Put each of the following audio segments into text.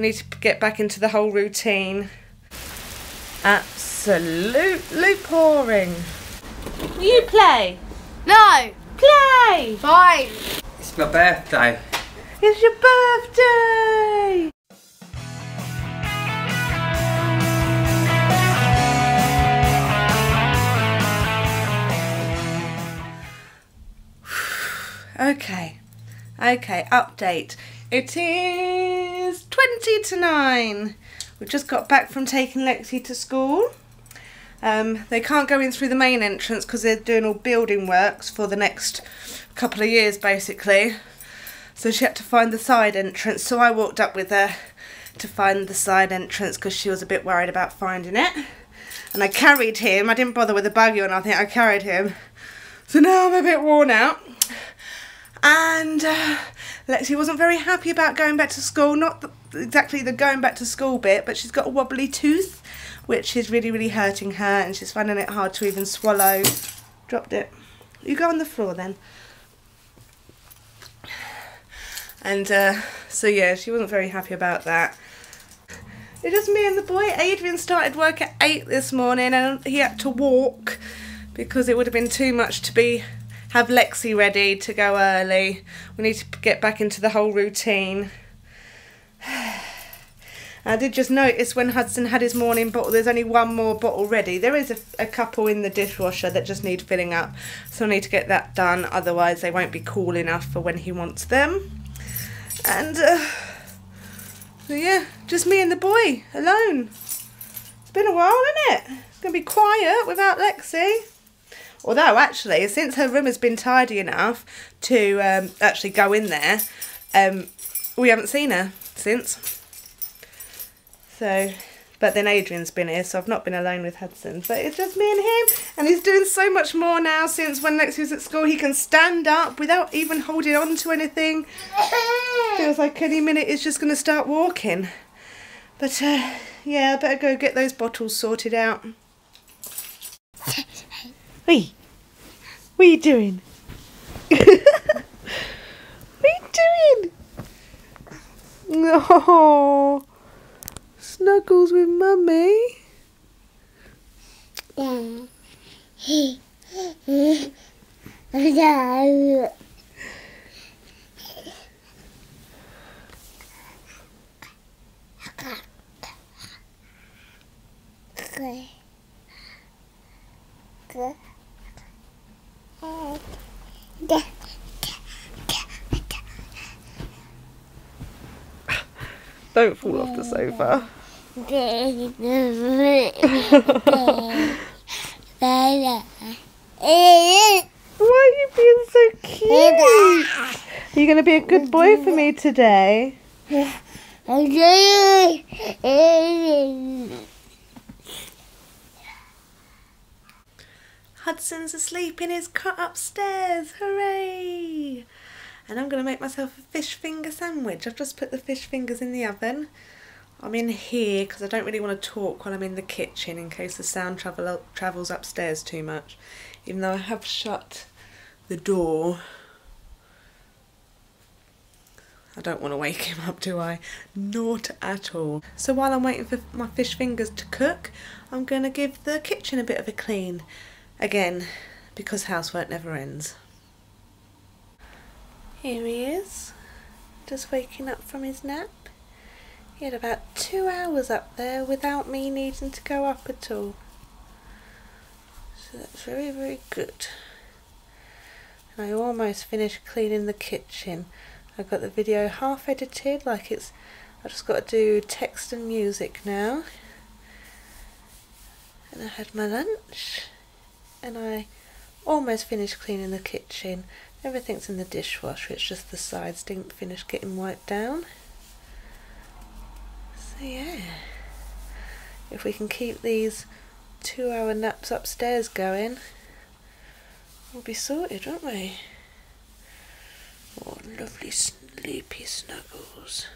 We need to get back into the whole routine. Absolutely pouring. You play. No. Play. Fine. It's my birthday. It's your birthday. Okay, okay, update. It is 20 to 9. We've just got back from taking Lexi to school. Um, they can't go in through the main entrance because they're doing all building works for the next couple of years basically. So she had to find the side entrance. So I walked up with her to find the side entrance because she was a bit worried about finding it. And I carried him. I didn't bother with the buggy or nothing. I carried him. So now I'm a bit worn out. And uh, Lexi wasn't very happy about going back to school. Not the, exactly the going back to school bit, but she's got a wobbly tooth, which is really, really hurting her, and she's finding it hard to even swallow. Dropped it. You go on the floor then. And uh, so, yeah, she wasn't very happy about that. It's just me and the boy. Adrian started work at 8 this morning, and he had to walk because it would have been too much to be have Lexi ready to go early. We need to get back into the whole routine. I did just notice when Hudson had his morning bottle, there's only one more bottle ready. There is a, a, couple in the dishwasher that just need filling up, so I need to get that done, otherwise they won't be cool enough for when he wants them. And, uh, yeah, just me and the boy, alone. It's been a while, isn't it? It's to be quiet without Lexi. Although, actually, since her room has been tidy enough to um, actually go in there, um, we haven't seen her since. So, but then Adrian's been here, so I've not been alone with Hudson. But it's just me and him, and he's doing so much more now since when Lexi was at school. He can stand up without even holding on to anything. Feels like any minute he's just going to start walking. But, uh, yeah, I better go get those bottles sorted out. Hey, what are you doing? what are you doing? No, snuggles with mummy. Yeah. Don't fall off the sofa. Why are you being so cute? Are you going to be a good boy for me today? Hudson's asleep in his cot upstairs. Hooray! And I'm going to make myself a fish finger sandwich. I've just put the fish fingers in the oven. I'm in here because I don't really want to talk while I'm in the kitchen in case the sound travel travels upstairs too much. Even though I have shut the door. I don't want to wake him up, do I? Not at all. So while I'm waiting for my fish fingers to cook, I'm going to give the kitchen a bit of a clean. Again, because housework never ends. Here he is, just waking up from his nap. He had about two hours up there without me needing to go up at all. So that's very, very good. And I almost finished cleaning the kitchen. I've got the video half edited, like it's, I've just got to do text and music now. And I had my lunch and I almost finished cleaning the kitchen. Everything's in the dishwasher, it's just the sides didn't finish getting wiped down. So yeah, if we can keep these two hour naps upstairs going, we'll be sorted, won't we? Oh, lovely sleepy snuggles.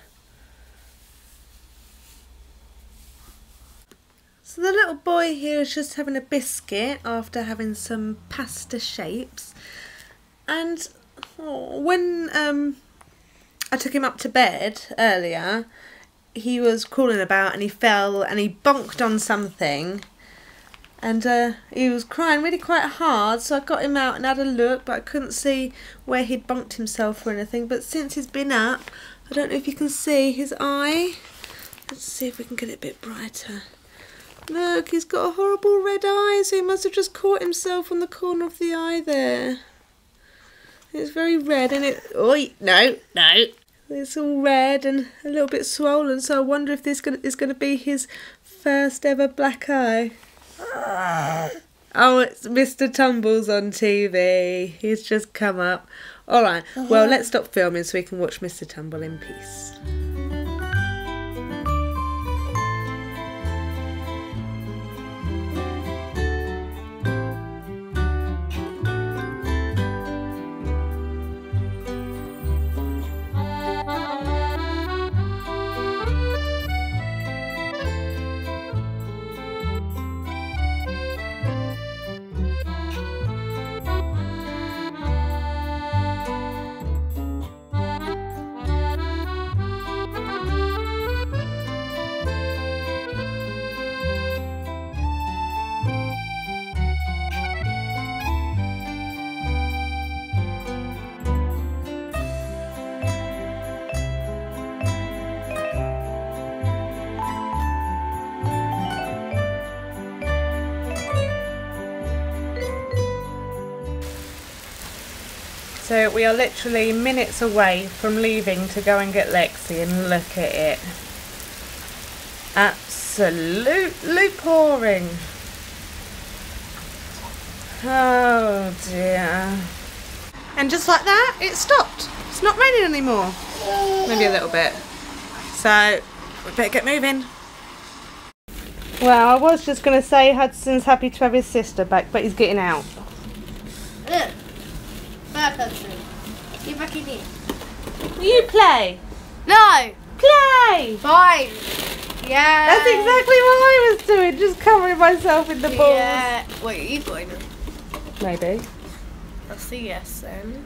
So the little boy here is just having a biscuit after having some pasta shapes. And oh, when um, I took him up to bed earlier, he was crawling about and he fell and he bonked on something. And uh, he was crying really quite hard, so I got him out and had a look, but I couldn't see where he'd bonked himself or anything. But since he's been up, I don't know if you can see his eye. Let's see if we can get it a bit brighter. Look, he's got a horrible red eye, so he must have just caught himself on the corner of the eye there. It's very red and it. Oi, no, no. It's all red and a little bit swollen, so I wonder if this is going to be his first ever black eye. Ah. Oh, it's Mr. Tumbles on TV. He's just come up. All right, well, uh-huh. let's stop filming so we can watch Mr. Tumble in peace. So we are literally minutes away from leaving to go and get Lexi and look at it. Absolutely pouring. Oh dear. And just like that, it stopped. It's not raining anymore. Maybe a little bit. So we better get moving. Well, I was just going to say Hudson's happy to have his sister back, but he's getting out. Look. Get back in here. Will you play? No. Play! Fine. Yeah. That's exactly what I was doing, just covering myself in the balls. Yeah. Wait, are you going to? Maybe. That's a yes then.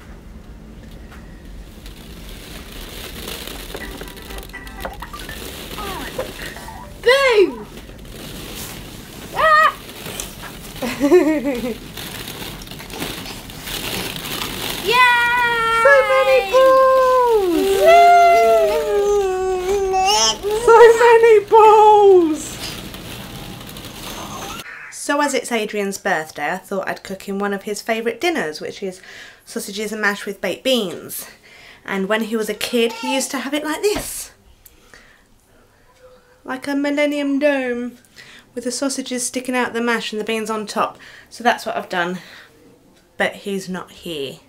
Boom! Ah! Yeah! So many balls! So many balls! So as it's Adrian's birthday, I thought I'd cook him one of his favourite dinners, which is sausages and mash with baked beans. And when he was a kid, he used to have it like this. Like a millennium dome with the sausages sticking out the mash and the beans on top. So that's what I've done. But he's not here.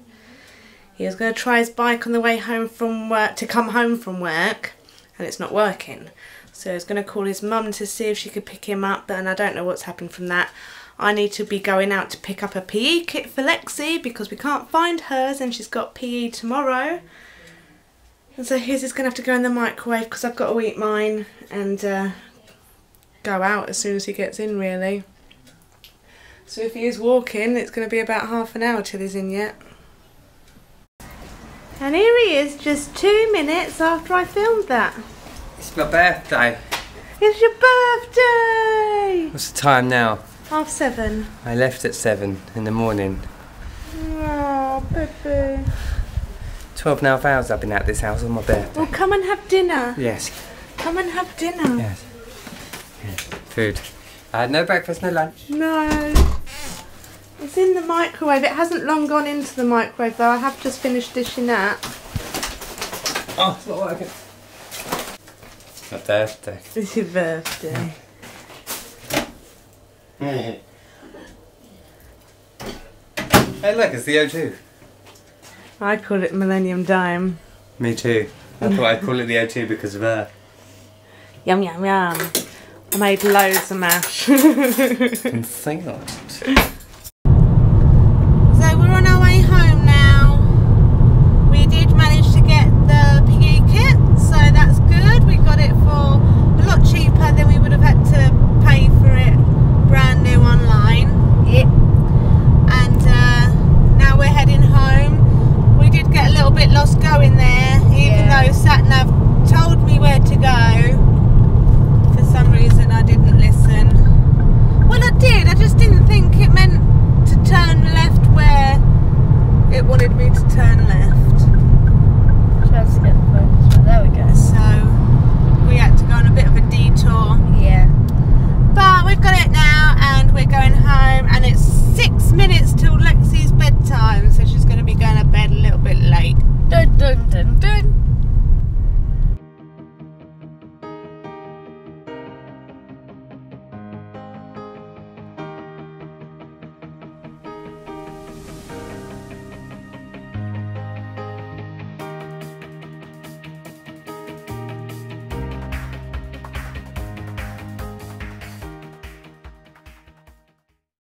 He was going to try his bike on the way home from work to come home from work, and it's not working. So he's going to call his mum to see if she could pick him up, and I don't know what's happened from that. I need to be going out to pick up a PE kit for Lexi because we can't find hers, and she's got PE tomorrow. And so his is going to have to go in the microwave because I've got to eat mine and uh, go out as soon as he gets in, really. So if he is walking, it's going to be about half an hour till he's in yet. And here he is, just two minutes after I filmed that. It's my birthday. It's your birthday! What's the time now? Half seven. I left at seven in the morning. Oh, baby. Twelve and a half hours I've been at this house on my birthday. Well, come and have dinner. Yes, Come and have dinner. yes. yes. Food. I had no breakfast, no lunch. No. It's in the microwave. It hasn't long gone into the microwave though. I have just finished dishing that. Oh, it's not working. My birthday. It's your birthday. Hey, look, it's the O2. I call it Millennium Dime. Me too. I thought I'd call it the O2 because of her. Yum yum yum. I made loads of mash. And sing it.